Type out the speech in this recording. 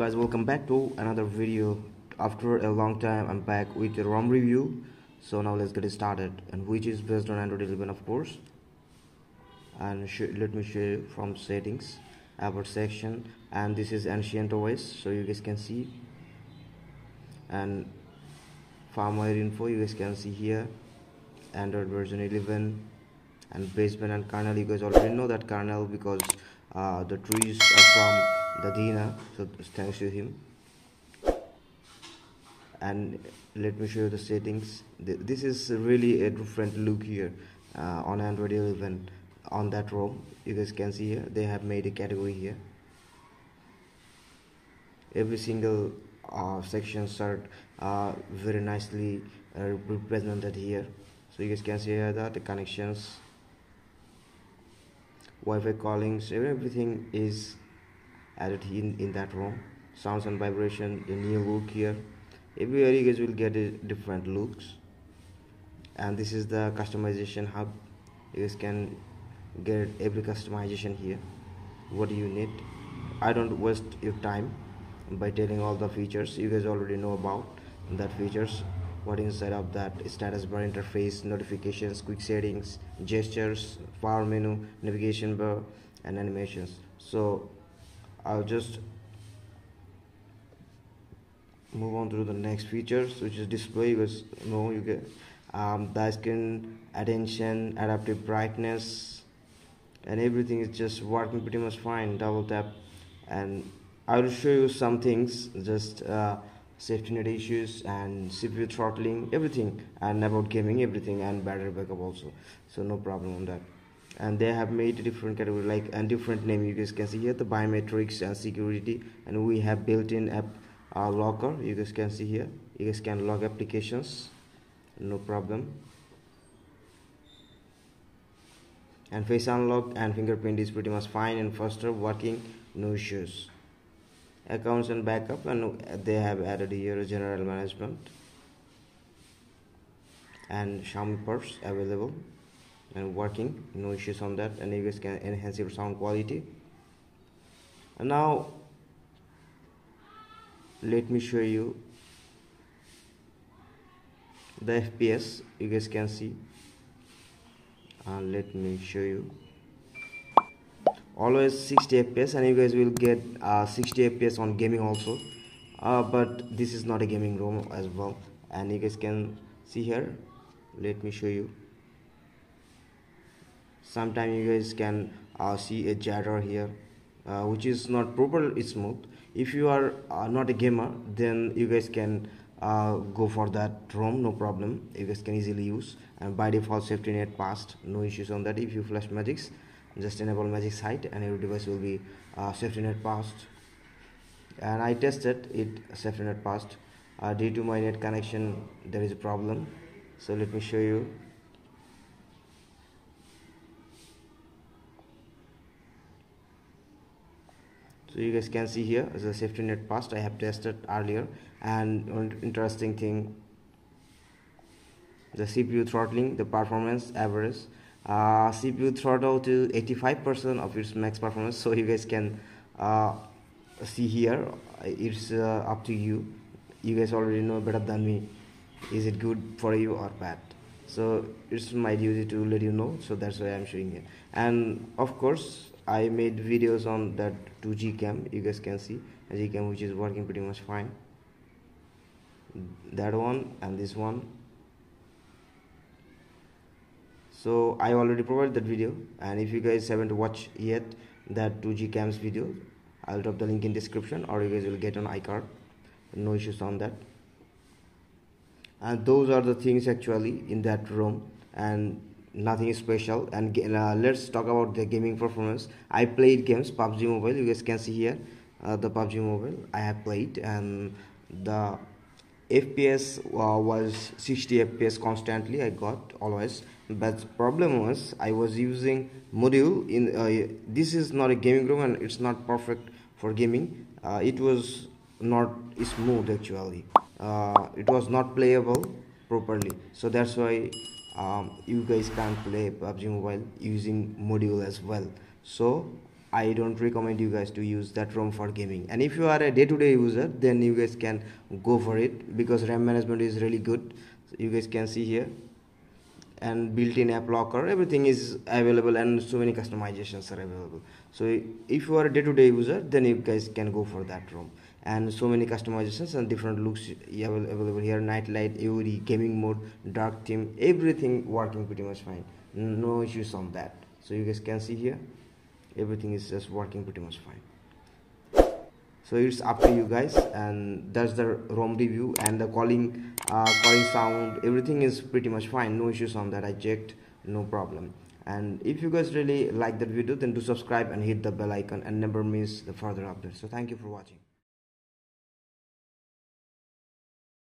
guys welcome back to another video. After a long time i'm back with a rom review. So now let's get started and which is based on android 11 of course. And let me show you from settings about section and this is ancient os so you guys can see. And firmware info you guys can see here. Android version 11 and baseband and kernel you guys already know that kernel because uh, the trees are from the Dina so thanks to him. And let me show you the settings. This is really a different look here uh, on Android 11 on that ROM. You guys can see here they have made a category here. Every single uh, sections are uh, very nicely uh, represented here. So you guys can see here that the connections Wi-Fi callings everything is added in in that ROM. Sounds and vibration a new look here. Everywhere you guys will get a different looks. And this is the customization hub. You guys can get every customization here. What do you need? I don't waste your time by telling all the features. You guys already know about that features. What inside of that status bar interface notifications quick settings gestures power menu navigation bar and animations. So I'll just move on to the next features which is display because you know you get um, the screen attention adaptive brightness and everything is just working pretty much fine double tap. And I will show you some things just uh, safety net issues and CPU throttling everything and about gaming everything and battery backup also. So no problem on that and they have made different category like and different name you guys can see here the biometrics and security. And we have built-in app uh, locker you guys can see here. You guys can log applications. No problem. And face unlock and fingerprint is pretty much fine and faster working no issues. Accounts and backup and they have added here general management. And Xiaomi Parts available and working no issues on that and you guys can enhance your sound quality. And now let me show you the FPS you guys can see. And let me show you. Always 60 fps and you guys will get uh, 60 fps on gaming also. Uh, but this is not a gaming ROM as well. And you guys can see here. Let me show you sometimes you guys can uh, see a jitter here uh, which is not properly smooth. If you are uh, not a gamer then you guys can uh, go for that ROM no problem. You guys can easily use. And by default safety net passed no issues on that. If you flash Magisk just enable MagiskHide and your device will be uh, safety net passed. And I tested it safety net passed. Uh, due to my net connection there is a problem. So let me show you so you guys can see here as a safety net passed I have tested earlier. And interesting thing the CPU throttling the performance average uh, CPU throttle to 85% of its max performance. So you guys can uh, see here it's uh, up to you. You guys already know better than me. Is it good for you or bad? So it's my duty to let you know. So that's why I'm showing it and of course I made videos on that 2 Gcam you guys can see. Gcam which is working pretty much fine. That one and this one. So I already provided that video. And if you guys haven't watched yet that 2 Gcams video I'll drop the link in description or you guys will get on iCard. No issues on that. And those are the things actually in that ROM. And nothing special. And uh, let's talk about the gaming performance. I played games pubg mobile. You guys can see here uh, the pubg mobile i have played. And the fps uh, was 60 fps constantly. I got always. But problem was i was using module in uh, this is not a gaming ROM and it's not perfect for gaming. Uh, it was not smooth actually. Uh, it was not playable properly. So that's why um, you guys can't play PUBG Mobile using module as well. So I don't recommend you guys to use that ROM for gaming. And if you are a day-to-day -day user then you guys can go for it because RAM management is really good. So you guys can see here and built-in app locker everything is available and so many customizations are available. So if you are a day-to-day -day user then you guys can go for that ROM and so many customizations and different looks available here night light AOD gaming mode dark theme everything working pretty much fine. No issues on that. So you guys can see here everything is just working pretty much fine so it's up to you guys and that's the rom review and the calling uh, calling sound. Everything is pretty much fine. No issues on that. I checked. No problem. And if you guys really like that video then do subscribe and hit the bell icon and never miss the further updates. So thank you for watching